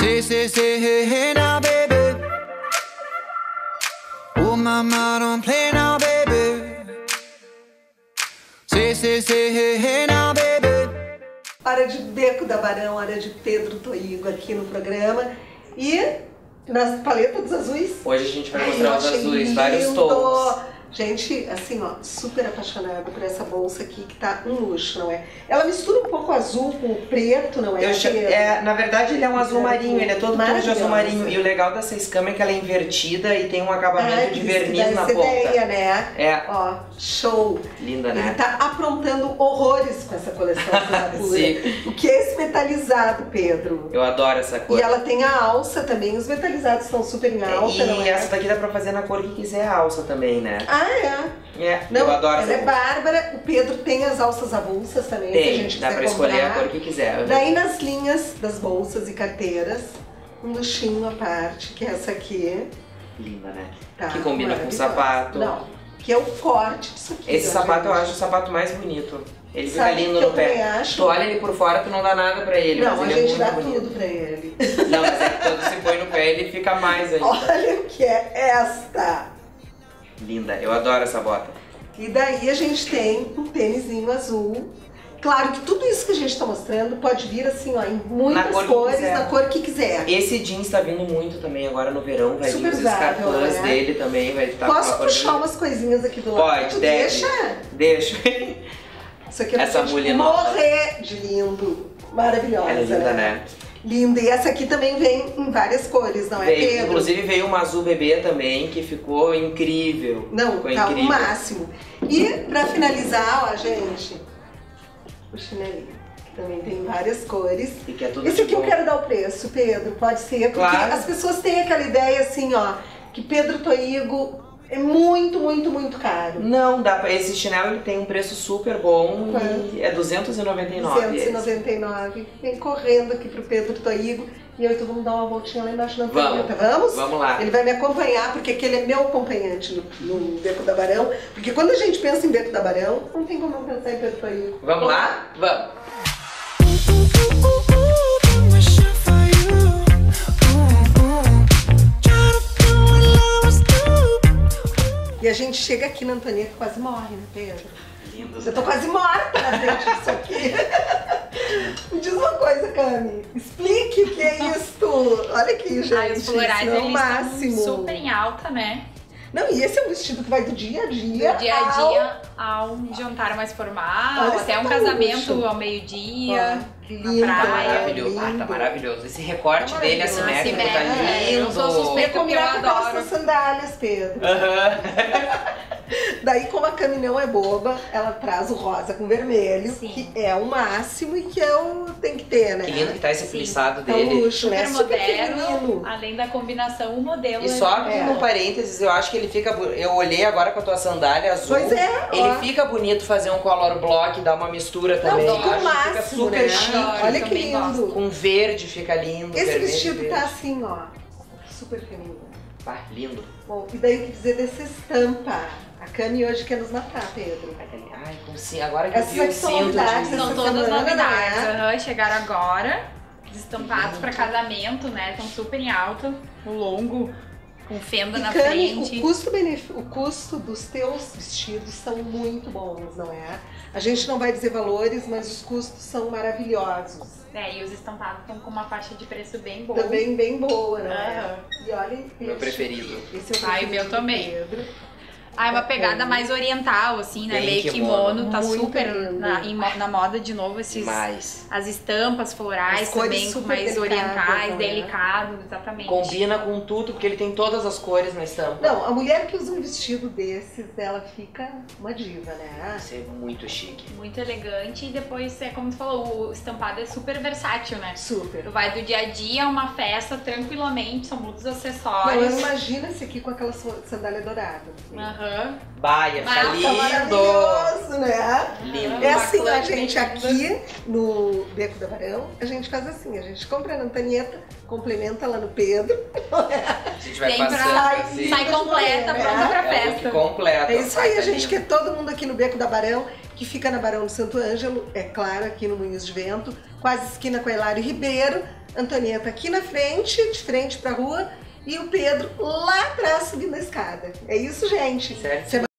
say, say, hey, hey now, baby. Oh, mama, don't play now, baby. Say, say, say, hey, hey now, baby. Hora de Beco da Barão, hora de Pedro Toigo aqui no programa. E nas paletas dos azuis. Hoje a gente vai Ai, mostrar eu os azuis, vários lindo. tons. Gente, assim, ó, super apaixonada por essa bolsa aqui, que tá um luxo, não é? Ela mistura um pouco o azul com o preto, não é? Eu é, na verdade ele é um azul É, marinho, ele é todo tom de azul marinho. E o legal dessa escama é que ela é invertida e tem um acabamento Ai, de verniz na ponta. ideia, né? É, Ó, show! linda, Ele né? tá aprontando horrores com essa coleção. Sim. o que é esse metalizado, Pedro? Eu adoro essa cor. E ela tem a alça também, os metalizados estão super em alta, não e é? essa daqui dá pra fazer na cor que quiser a alça também, né? Ah, é? É, Não, eu adoro ela é bárbara. O Pedro tem as alças avulsas também, se a Tem, gente dá pra escolher a comprar. cor que quiser. Daí nas linhas das bolsas e carteiras, um luxinho à parte, que é essa aqui. Linda, né? Tá, Que combina com o sapato. Não, que é o forte disso aqui. Esse sapato eu acho o sapato mais bonito. Ele fica Sabe lindo no pé. acho? Tu olha ele por fora, tu não dá nada pra ele, Não, a mas ele gente é dá bonito. tudo pra ele. Não, mas é que quando se põe no pé ele fica mais ainda. Olha o que é esta. Linda, eu adoro essa bota. E daí a gente tem um tênisinho azul. Claro que tudo isso que a gente tá mostrando pode vir assim, ó, em muitas Na cores, na cor que quiser. Esse jeans tá vindo muito também agora no verão, vai Super vir os escarpãs né? dele também, vai estar Posso a cor puxar umas coisinhas aqui do lado? Pode, deve. Deixa. Deixa. Isso aqui é Essa mulher morrer de lindo. Maravilhosa, Ela é linda, né? Linda. E essa aqui também vem em várias cores, não é, Veio, Pedro? inclusive veio uma azul bebê também, que ficou incrível. Não, ficou tá o incrível. máximo. E pra finalizar, ó, gente, o chinelinho. Que também tem várias cores. E que é tudo Esse aqui eu bom. quero dar o preço, Pedro, pode ser, porque Claro. as pessoas têm aquela ideia assim, ó, que Pedro Toigo é muito, muito, muito caro. Não, dá pra... esse chinelo ele tem um preço super bom Quanto? e é 299. esse. 299. Vem correndo aqui pro Pedro Toigo e eu e tu vamos dar uma voltinha lá embaixo na Vamos. Vamos? Vamos lá. Ele vai me acompanhar, porque aquele é meu acompanhante no, no Beco da Barão. Porque quando a gente pensa em Beco da Barão, não tem como não pensar em Pedro Toigo. Vamos lá? Vamos. A gente chega aqui na Antonieta e quase morre, né, Pedro? Lindos. Eu tô quase morta na frente disso aqui. Me diz uma coisa, Cami. Explique o que é isto. Olha aqui, gente. Ai, os florais é o eles máximo. estão super em alta, né? Não, e esse é um vestido que vai do dia a dia. Do dia a ao- dia ao jantar mais formal, Olha até esse um casamento luxo. ao meio-dia. Lindo. praia. Maravilhoso. Ah, tá lindo. maravilhoso. Esse recorte Tá dele maravilhoso. assimétrico tá Assimétrico, é, eu lindo. sou suspeita. Vai combinar Eu adoro. sandálias, Pedro. Aham. Daí, como a Cami não é boba, ela traz o rosa com vermelho, Sim. que é o máximo e que é o tem que ter, né? Que lindo que tá esse plissado Tá um dele. luxo, né? Super moderno, além da combinação, o modelo E só é- um parênteses, eu acho que ele fica. Eu olhei agora com a tua sandália azul. Pois é, Ele ó. fica bonito fazer um color block, dar uma mistura também. Não, fica máximo, fica super né? chique. Adoro, Olha que lindo. gosto. Com verde fica lindo. Esse vermelho vestido verde. tá assim, ó, super feminino. Ah, lindo. Bom, e daí o que dizer dessa estampa? A Cami hoje quer nos matar, Pedro. Ai, com sim. Agora que Essas eu vi o aqui são de... Todas semana, novidades. né? aham, chegaram agora. Estampados pra casamento, né? Estão super em alta. O longo, com fenda E na Cami, frente. o custo, benef- o custo dos teus vestidos são muito bons, não é? A gente não vai dizer valores, mas os custos são maravilhosos. É, e os estampados estão com uma faixa de preço bem boa. Também bem boa, não é? Aham. E olhem Meu este. preferido. Esse é o Ai, preferido meu do também. Pedro. Ah, é uma pegada mais oriental, assim, né? Bem Meio kimono. kimono, tá Muito super na, em na moda de novo esses. Demais. As estampas florais As também, super mais delicadas, orientais, não é? delicados, exatamente. Combina com tudo, porque ele tem todas as cores na estampa. Não, a mulher que usa um vestido desses, ela fica uma diva, né? Isso é muito chique. Muito elegante e depois, é como tu falou, o estampado é super versátil, né? Super. Tu vai do dia a dia a uma festa tranquilamente, são muitos Não, acessórios. imagina esse aqui com aquela sandália dourada. Aham. Baia, Ah, fica tá lindo. Maravilhoso, né? Lindo. É assim, a gente aqui no Beco da Barão, a gente faz assim, a gente compra na Antonieta, complementa lá no Pedro. A gente vai Tem pra- passando Sai- assim. Sai completa, né? pronta pra É look festa. completo. É isso aí, a tá gente quer todo mundo aqui no Beco da Barão, que fica na Barão do Santo Ângelo, é claro, aqui no Moinhos de Vento, quase esquina com a Hilário Ribeiro. Antonieta aqui na frente, de frente pra rua, e o Pedro lá atrás subindo a escada. É isso, gente. Certo.